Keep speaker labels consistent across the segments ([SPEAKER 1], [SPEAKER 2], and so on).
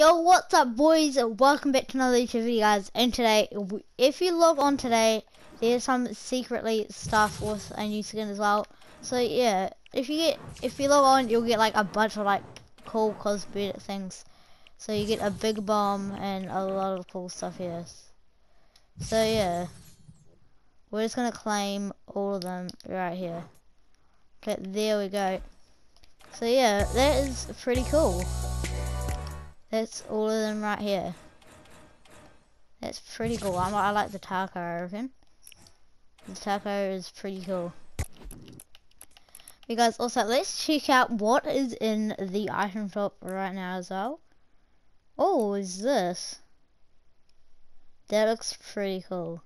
[SPEAKER 1] Yo, what's up, boys? Welcome back to another YouTube video, guys. And today, if you log on today, there's some secretly stuff with a new skin as well. So yeah, if you get if you log on, you'll get like a bunch of like cool cosmetic things. So you get a big bomb and a lot of cool stuff here. So yeah, we're just gonna claim all of them right here. Okay, there we go. So yeah, that is pretty cool. That's all of them right here. That's pretty cool. I, I like the taco, I reckon. The taco is pretty cool. You guys, also, let's check out what is in the item shop right now as well. Oh, is this? That looks pretty cool.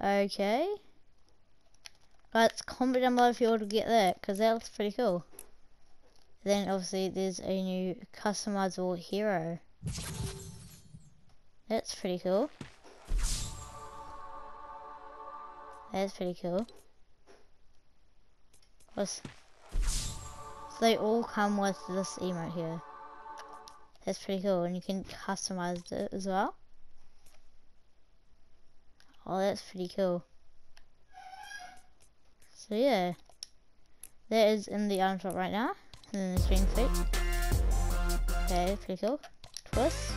[SPEAKER 1] Okay. Let's comment down below if you want to get that, because that looks pretty cool. Then obviously there's a new customizable hero. That's pretty cool. That's pretty cool. Plus, so they all come with this emote here. That's pretty cool, and you can customize it as well. Oh, that's pretty cool. So yeah, that is in the item shop right now. And then the string feet. Okay, pretty cool. Twist.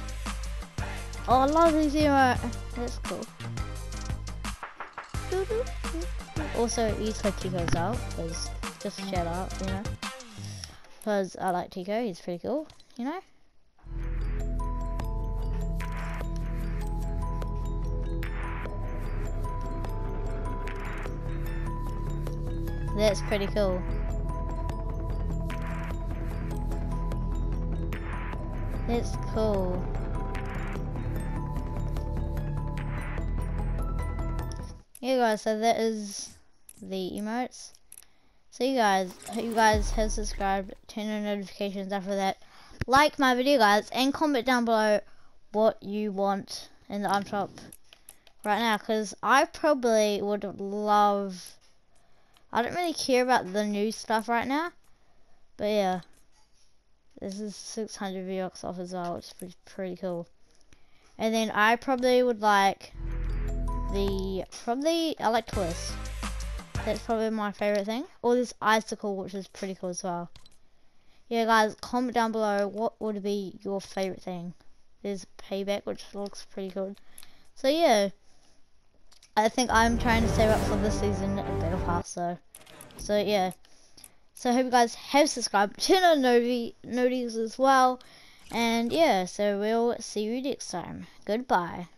[SPEAKER 1] Oh, I love these zero. That's cool. Also, use my Tico's out, because just hmm. shout out, you know. Because I like Tico, he's pretty cool, you know. That's pretty cool. It's cool. Yeah guys, so that is the emotes. So you guys, hope you guys have subscribed, turn on notifications after that. Like my video guys, and comment down below what you want in the shop right now. Because I probably would love, I don't really care about the new stuff right now. But yeah. This is 600 V-Bucks off as well, which is pretty, pretty cool. And then I probably would like the, probably, I like Twist. That's probably my favorite thing. Or this Icicle, which is pretty cool as well. Yeah, guys, comment down below what would be your favorite thing. There's Payback, which looks pretty good. So yeah, I think I'm trying to save up for this season Battle Pass, so, so yeah. So I hope you guys have subscribed, turn on notifications as well. And yeah, so we'll see you next time. Goodbye.